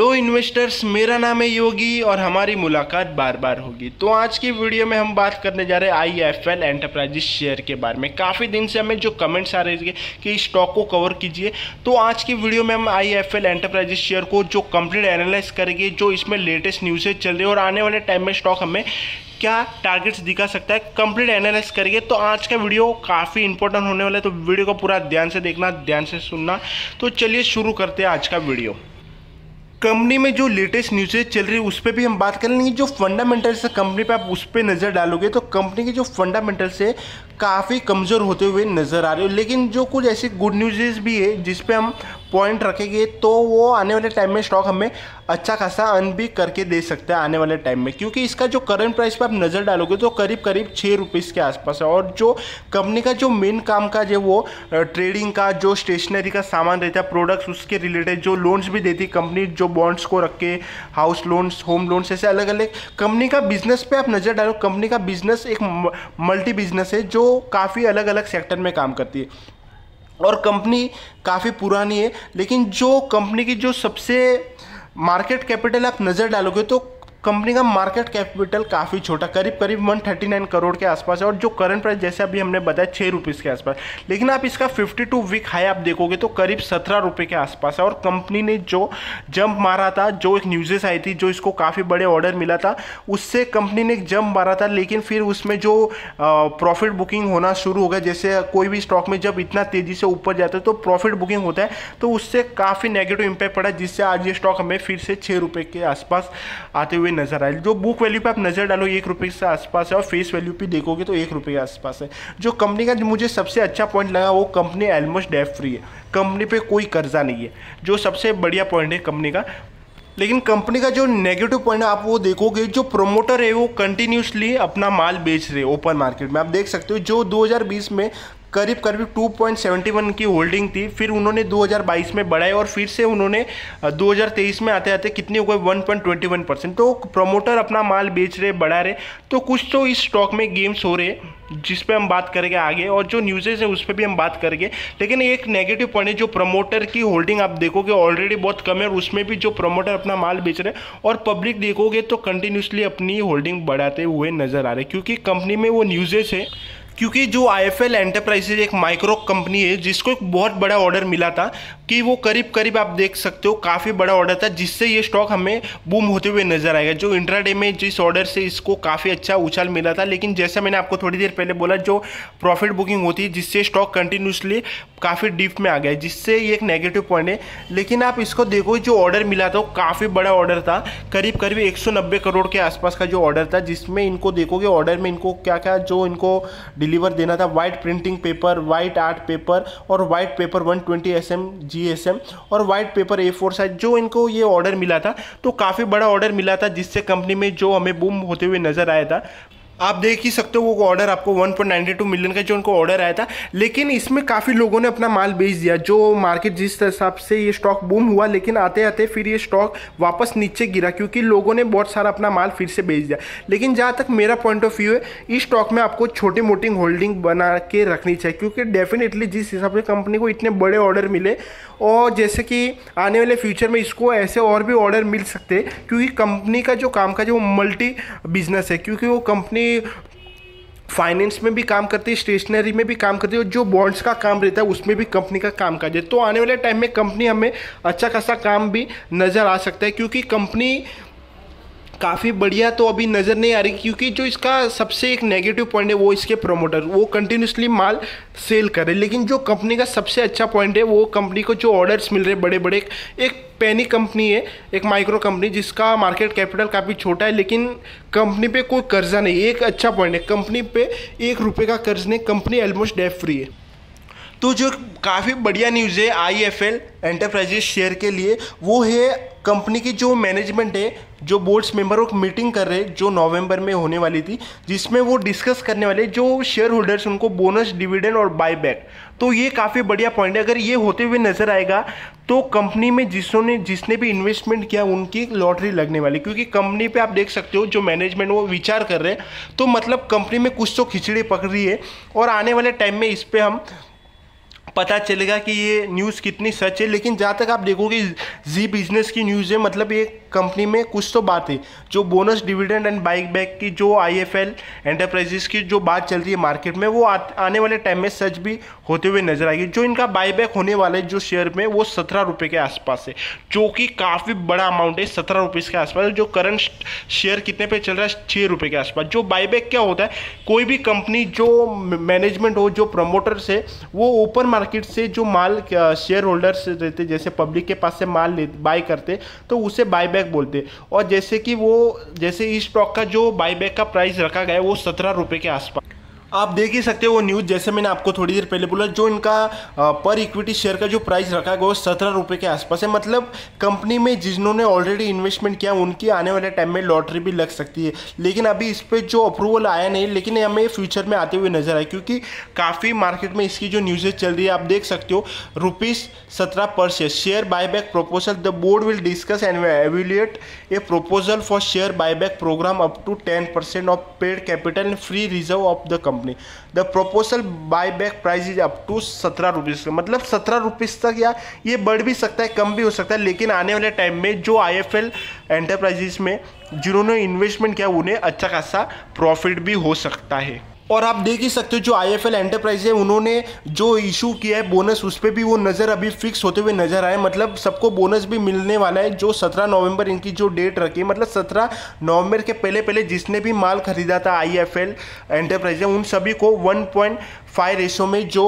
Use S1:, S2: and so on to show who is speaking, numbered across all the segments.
S1: Hello investors मेरा नाम है योगी और हमारी मुलाकात बार बार होगी। तो आज की वीडियो में हम बात करने जा रहे हैं I F L enterprises share के बारे में। काफ़ी दिन से हमें जो कमेंट्स आ रहे थे कि स्टॉक को कवर कीजिए। तो आज की वीडियो में हम I F L enterprises share को जो कंप्लीट एनालाइज करेंगे, जो इसमें लेटेस्ट न्यूज़ेज चल रही है और आने वाले टाइम में स्टॉक हमें क्या टारगेट्स दिखा सकता है कंप्लीट एनालाइज करेंगे। तो आज का वीडियो काफ़ी इंपॉर्टेंट होने वाला है। तो वीडियो को पूरा ध्यान से देखना, ध्यान से सुनना। तो चलिए शुरू करते हैं आज का वीडियो। कंपनी में जो लेटेस्ट न्यूज़ेज चल रही है, उस पर भी हम बात कर लेंगे। जो फंडामेंटल्स है कंपनी पे, आप उस पर नज़र डालोगे तो कंपनी के जो फंडामेंटल्स है, काफ़ी कमज़ोर होते हुए नज़र आ रहे हो। लेकिन जो कुछ ऐसी गुड न्यूज़ेज भी है, जिस पे हम पॉइंट रखेंगे तो वो आने वाले टाइम में स्टॉक हमें अच्छा खासा अर्न भी करके दे सकता है आने वाले टाइम में। क्योंकि इसका जो करंट प्राइस पर आप नज़र डालोगे तो करीब करीब छः रुपीज़ के आसपास है। और जो कंपनी का जो मेन काम का जो वो ट्रेडिंग का, जो स्टेशनरी का सामान रहता है प्रोडक्ट्स उसके रिलेटेड जो लोन्स भी देती है कंपनी जो बॉन्ड्स को रख के हाउस लोन्स होम लोन्स ऐसे अलग अलग कंपनी का बिज़नेस पे आप नज़र डालो कंपनी का बिज़नेस एक मल्टी बिज़नेस है, जो काफ़ी अलग अलग सेक्टर में काम करती है। और कंपनी काफ़ी पुरानी है, लेकिन जो कंपनी की जो सबसे मार्केट कैपिटल आप नज़र डालोगे तो कंपनी का मार्केट कैपिटल काफ़ी छोटा, करीब करीब 139 करोड़ के आसपास है और जो करंट प्राइस जैसे अभी हमने बताया छः रुपीज़ के आसपास। लेकिन आप इसका 52 वीक हाई आप देखोगे तो करीब सत्रह रुपये के आसपास है और कंपनी ने जो जंप मारा था, जो एक न्यूज़ेस आई थी, जो इसको काफ़ी बड़े ऑर्डर मिला था, उससे कंपनी ने एक जंप मारा था, लेकिन फिर उसमें जो प्रॉफिट बुकिंग होना शुरू हो गया, जैसे कोई भी स्टॉक में जब इतना तेज़ी से ऊपर जाता है तो प्रॉफिट बुकिंग होता है तो उससे काफ़ी नेगेटिव इम्पैक्ट पड़ा, जिससे आज ये स्टॉक हमें फिर से छः रुपये के आसपास आते हुए हुए नज़र आए जो बुक वैल्यू पे आप नज़र डालो, एक रुपये से आसपास है और फेस वैल्यू पे देखोगे तो एक रुपये के आसपास है। जो कंपनी का मुझे सबसे अच्छा पॉइंट लगा वो कंपनी ऑलमोस्ट डेफ फ्री है। कंपनी पे कोई कर्जा नहीं है। जो सबसे बढ़िया पॉइंट है कंपनी का। लेकिन कंपनी का जो नेगेटिव पॉइंट है, आप वो देखोगे, जो प्रोमोटर है वो कंटिन्यूसली अपना माल बेच रहे ओपन मार्केट में। आप देख सकते हो, जो 2020 में करीब करीब 2.71 की होल्डिंग थी, फिर उन्होंने 2022 में बढ़ाई और फिर से उन्होंने 2023 में आते आते कितनी हो गई? 1.21 परसेंट तो प्रमोटर अपना माल बेच रहे, बढ़ा रहे। तो कुछ तो इस स्टॉक में गेम्स हो रहे, जिस पे हम बात करेंगे आगे, और जो न्यूज़ेज है, उस पर भी हम बात करेंगे। लेकिन एक नेगेटिव पॉइंट है, जो प्रमोटर की होल्डिंग आप देखोगे ऑलरेडी बहुत कम है, और उसमें भी जो प्रमोटर अपना माल बेच रहे हैं, और पब्लिक देखोगे तो कंटिन्यूसली अपनी होल्डिंग बढ़ाते हुए नज़र आ रहे क्योंकि कंपनी में वो न्यूज़ेज है क्योंकि जो आई एफ़ एल एंटरप्राइजेज एक माइक्रो कंपनी है, जिसको एक बहुत बड़ा ऑर्डर मिला था कि वो करीब करीब आप देख सकते हो, काफ़ी बड़ा ऑर्डर था, जिससे ये स्टॉक हमें बूम होते हुए नज़र आएगा। जो इंट्राडे में जिस ऑर्डर से इसको काफ़ी अच्छा उछाल मिला था, लेकिन जैसा मैंने आपको थोड़ी देर पहले बोला, जो प्रॉफिट बुकिंग होती है, जिससे स्टॉक कंटिन्यूसली काफ़ी डीप में आ गया जिससे ये एक नेगेटिव पॉइंट है। लेकिन आप इसको देखो, जो ऑर्डर मिला था, वो काफ़ी बड़ा ऑर्डर था, करीब करीब एक सौ नब्बे करोड़ के आसपास का जो ऑर्डर था, जिसमें इनको देखोगे ऑर्डर में इनको क्या क्या जो इनको डिलीवर देना था white printing paper white art paper और white paper one twenty S M G S M और white paper A four size जो इनको ये ऑर्डर मिला था तो काफ़ी बड़ा ऑर्डर मिला था, जिससे कंपनी में जो हमें बूम होते हुए नज़र आया था। आप देख ही सकते हो वो ऑर्डर आपको 1.92 मिलियन का जो उनको ऑर्डर आया था। लेकिन इसमें काफ़ी लोगों ने अपना माल बेच दिया। जो मार्केट जिस हिसाब से ये स्टॉक बूम हुआ, लेकिन आते आते फिर ये स्टॉक वापस नीचे गिरा, क्योंकि लोगों ने बहुत सारा अपना माल फिर से बेच दिया। लेकिन जहाँ तक मेरा पॉइंट ऑफ़ व्यू है, इस स्टॉक में आपको छोटी मोटी होल्डिंग बना के रखनी चाहिए, क्योंकि डेफिनेटली जिस हिसाब से कंपनी को इतने बड़े ऑर्डर मिले, और जैसे कि आने वाले फ्यूचर में इसको ऐसे और भी ऑर्डर मिल सकते क्योंकि कंपनी का जो काम का जो मल्टी बिज़नेस है, क्योंकि वो कंपनी फाइनेंस में भी काम करती है स्टेशनरी में भी काम करती है और जो बॉन्ड्स का काम रहता है, उसमें भी कंपनी का काम काज है। तो आने वाले टाइम में कंपनी हमें अच्छा खासा काम भी नज़र आ सकता है, क्योंकि कंपनी काफ़ी बढ़िया तो अभी नज़र नहीं आ रही, क्योंकि जो इसका सबसे एक नेगेटिव पॉइंट है, वो इसके प्रोमोटर वो कंटिन्यूसली माल सेल कर रहे लेकिन जो कंपनी का सबसे अच्छा पॉइंट है, वो कंपनी को जो ऑर्डर्स मिल रहे बड़े बड़े एक पैनी कंपनी है, एक माइक्रो कंपनी जिसका मार्केट कैपिटल काफ़ी छोटा है, लेकिन कंपनी पे कोई कर्जा नहीं, एक अच्छा पॉइंट है। कंपनी पे एक रुपये का कर्ज नहीं कंपनी ऑलमोस्ट डेफ फ्री है। तो जो काफ़ी बढ़िया न्यूज़ है I F L enterprises share के लिए, वो है कंपनी की जो मैनेजमेंट है, जो बोर्ड्स मेंबर को मीटिंग कर रहे हैं, जो नवंबर में होने वाली थी, जिसमें वो डिस्कस करने वाले जो शेयर होल्डर्स उनको बोनस डिविडेंड और बाय बैक तो ये काफ़ी बढ़िया पॉइंट है। अगर ये होते हुए नज़र आएगा तो कंपनी में जिसने जिसने भी इन्वेस्टमेंट किया, उनकी लॉटरी लगने वाली क्योंकि कंपनी पे आप देख सकते हो, जो मैनेजमेंट वो विचार कर रहे हैं। तो मतलब कंपनी में कुछ तो खिचड़ी पक रही है। और आने वाले टाइम में इस पर हम पता चलेगा कि ये न्यूज़ कितनी सच है, लेकिन जहाँ तक आप देखोगे जी बिज़नेस की न्यूज़ है मतलब ये कंपनी में कुछ तो बात है। जो bonus dividend and buy back की, जो आईएफएल एंटरप्राइजेस की जो बात चल रही है मार्केट में, वो आने वाले टाइम में सच भी होते हुए नज़र आएगी। जो इनका बाईबैक होने वाला है, जो शेयर में, वो सत्रह रुपये के आसपास है। जो कि काफ़ी बड़ा अमाउंट है, सत्रह रुपये के आसपास जो करंट शेयर कितने पे चल रहा है छः रुपये के आसपास। जो बाईबैक क्या होता है, कोई भी कंपनी जो मैनेजमेंट हो, जो प्रमोटर्स है, वो ओपन मार्केट से जो माल शेयर होल्डर्स रहते जैसे पब्लिक के पास से माल बाई करते तो उसे बाईबैक बोलते हैं। और जैसे कि वो, जैसे इस स्टॉक का जो बाईबैक का प्राइस रखा गया है, वो सत्रह रुपये के आसपास। आप देख ही सकते हो वो न्यूज़ जैसे मैंने आपको थोड़ी देर पहले बोला, जो इनका पर इक्विटी शेयर का जो प्राइस रखा गया, वो सत्रह रुपये के आसपास है। मतलब कंपनी में जिन्होंने ऑलरेडी इन्वेस्टमेंट किया, उनकी आने वाले टाइम में लॉटरी भी लग सकती है। लेकिन अभी इस पर जो अप्रूवल आया नहीं, लेकिन हमें फ्यूचर में आते हुए नज़र आए, क्योंकि काफ़ी मार्केट में इसकी जो न्यूज़ेज चल रही है, आप देख सकते हो रुपीज़ सत्रह पर share share buyback proposal the board will discuss and evaluate a proposal for share buyback program up to ten percent of paid capital free reserve of the company company the proposal buy back price is up to सत्रह rupees मतलब सत्रह rupees तक या ये बढ़ भी सकता है, कम भी हो सकता है, लेकिन आने वाले टाइम में जो आई एफ़ एल एंटरप्राइजेस में, जिन्होंने इन्वेस्टमेंट किया, उन्हें अच्छा खासा प्रॉफिट भी हो सकता है। और आप देख ही सकते हो जो आई एफ़ एल एंटरप्राइज है, उन्होंने जो इशू किया है बोनस उस पर भी वो नज़र अभी फिक्स होते हुए नज़र आए। मतलब सबको बोनस भी मिलने वाला है, जो सत्रह नवंबर इनकी जो डेट रखी है। मतलब सत्रह नवंबर के पहले पहले जिसने भी माल खरीदा था आई एफ़ एल एंटरप्राइज उन सभी को वन पॉइंट फाइव रेशो में जो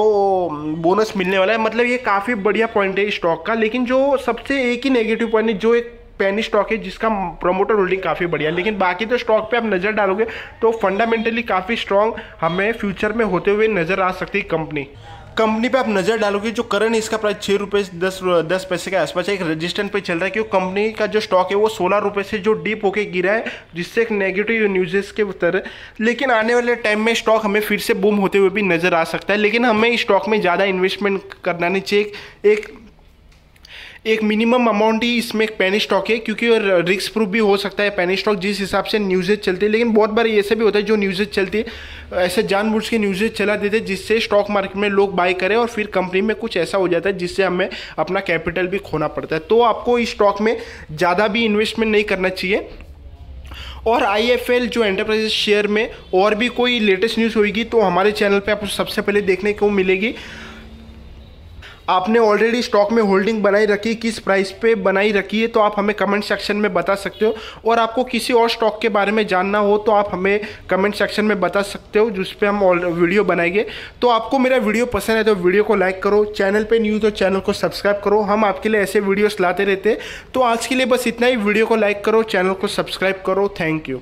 S1: बोनस मिलने वाला है। मतलब ये काफ़ी बढ़िया पॉइंट है स्टॉक का। लेकिन जो सबसे एक ही नेगेटिव पॉइंट है, जो एक पेनी स्टॉक है, जिसका प्रोमोटर होल्डिंग काफ़ी बढ़िया है। लेकिन बाकी तो स्टॉक पे आप नज़र डालोगे तो फंडामेंटली काफ़ी स्ट्रॉन्ग हमें फ्यूचर में होते हुए नज़र आ सकती है कंपनी कंपनी पे आप नज़र डालोगे, जो करंट इसका प्राइस छः रुपये दस दस पैसे के आसपास एक रजिस्टेंट पे चल रहा है, क्योंकि कंपनी का जो स्टॉक है, वो सोलह रुपये से जो डीप होके गिरा है, जिससे एक नेगेटिव न्यूज़ेस के तरह लेकिन आने वाले टाइम में स्टॉक हमें फिर से बूम होते हुए भी नज़र आ सकता है। लेकिन हमें स्टॉक में ज़्यादा इन्वेस्टमेंट करना नहीं चाहिए। एक एक मिनिमम अमाउंट ही इसमें पेनी स्टॉक है, क्योंकि रिक्स प्रूफ भी हो सकता है पेनी स्टॉक जिस हिसाब से न्यूज़ेज चलती है। लेकिन बहुत बार ऐसे भी होता है, जो न्यूज़ेज चलती है, ऐसे जानबूझ के न्यूज़ेज चला देते हैं, जिससे स्टॉक मार्केट में लोग बाय करें और फिर कंपनी में कुछ ऐसा हो जाता है, जिससे हमें अपना कैपिटल भी खोना पड़ता है। तो आपको इस स्टॉक में ज़्यादा भी इन्वेस्टमेंट नहीं करना चाहिए। और आईएफएल जो एंटरप्राइजेस शेयर में और भी कोई लेटेस्ट न्यूज़ होगी तो हमारे चैनल पे आपको सबसे पहले देखने को मिलेगी। आपने ऑलरेडी स्टॉक में होल्डिंग बनाई रखी, किस प्राइस पे बनाई रखी है तो आप हमें कमेंट सेक्शन में बता सकते हो। और आपको किसी और स्टॉक के बारे में जानना हो तो आप हमें कमेंट सेक्शन में बता सकते हो, जिस पे हम वीडियो बनाएँगे। तो आपको मेरा वीडियो पसंद है तो वीडियो को लाइक करो। चैनल पर न्यू तो चैनल को सब्सक्राइब करो। हम आपके लिए ऐसे वीडियोज़ लाते रहते तो आज के लिए बस इतना ही। वीडियो को लाइक करो चैनल को सब्सक्राइब करो। Thank you